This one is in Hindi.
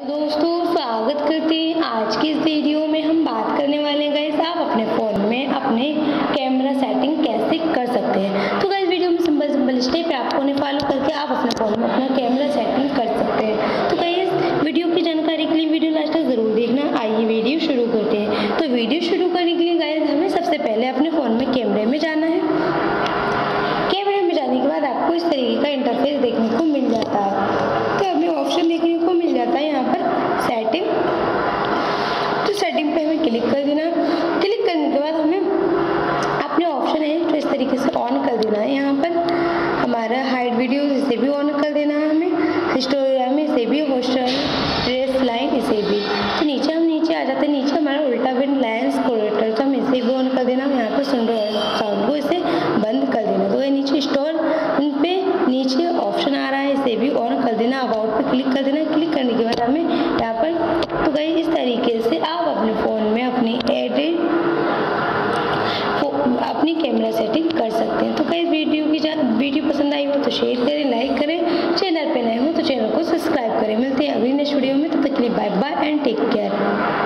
दोस्तों, स्वागत करते हैं आज की इस वीडियो में हम बात करने वाले हैं। गाइस आप अपने फ़ोन में अपने कैमरा सेटिंग कैसे कर सकते हैं? तो गाइस वीडियो में सिंपल सिंपल स्टेप है। आपको उन्हें फॉलो करके आप अपने फ़ोन में अपना कैमरा सेटिंग कर सकते हैं। तो गाइस वीडियो की जानकारी के लिए वीडियो लास्ट तक ज़रूर देखना। आइए वीडियो शुरू करते हैं। तो वीडियो शुरू करने के लिए गाइस हमें सबसे पहले अपने फ़ोन में कैमरे में जाना है। कैमरे में जाने के बाद आपको इस तरीके का इंटरफेस देखने को मिल जाता है तो हमें ऑप्शन देखने को मिल जाता है यहाँ पर सेटिंग तो सेटिंग पे हमें क्लिक करने के बाद हमें अपने ऑप्शन है तो इस तरीके से ऑन कर देना है। यहाँ पर हमारा हाइड वीडियो इसे भी ऑन कर देना है हमें। हिस्टोग्राम इसे भी होस्टर ड्रेस लाइन इसे भी। तो नीचे हम नीचे आ जाते हैं। नीचे हमारा उल्टा बिन लाइन्स कोरेटर तो हम इसे भी ऑन कर देना यहाँ पर सुन साउंड को इसे बंद कर देना तो ये नीचे स्टोर उन पे नीचे ऑप्शन आ रहा है। इसे भी ऑन कर देना अबाउट पे क्लिक कर देना। क्लिक करने के बाद हमें यहाँ पर तो गई इस तरीके से आप अपने फ़ोन में अपनी एडिट अपनी कैमरा सेटिंग कर सकते हैं। तो कई वीडियो की वीडियो पसंद आई हो तो शेयर करें लाइक करें। चैनल पर नए हो तो चैनल को सब्सक्राइब करें। मिलते हैं अगली नेक्स्ट वीडियो में। तब तक के लिए bye bye and take care